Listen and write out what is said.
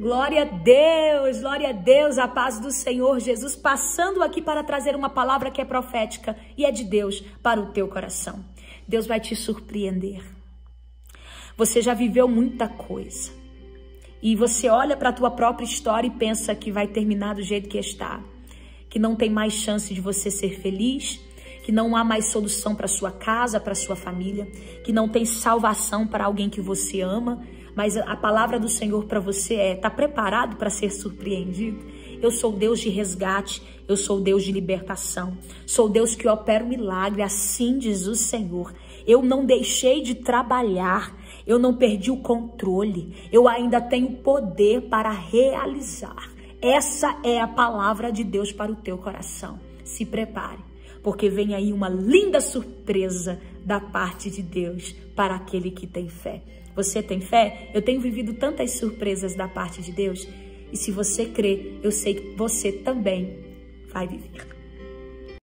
Glória a Deus, glória a Deus, a paz do Senhor Jesus, passando aqui para trazer uma palavra que é profética e é de Deus para o teu coração. Deus vai te surpreender. Você já viveu muita coisa. E você olha para a tua própria história e pensa que vai terminar do jeito que está, que não tem mais chance de você ser feliz, que não há mais solução para sua casa, para sua família, que não tem salvação para alguém que você ama, mas a palavra do Senhor para você é: tá preparado para ser surpreendido? Eu sou Deus de resgate, eu sou Deus de libertação, sou Deus que opera o milagre, assim diz o Senhor. Eu não deixei de trabalhar, eu não perdi o controle, eu ainda tenho poder para realizar. Essa é a palavra de Deus para o teu coração. Se prepare, porque vem aí uma linda surpresa da parte de Deus para aquele que tem fé. Você tem fé? Eu tenho vivido tantas surpresas da parte de Deus. E se você crê, eu sei que você também vai viver.